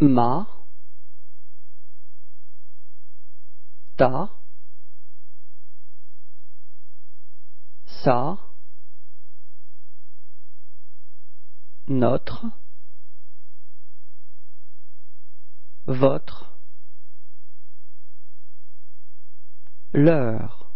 ma, ta, sa, notre, votre, leur.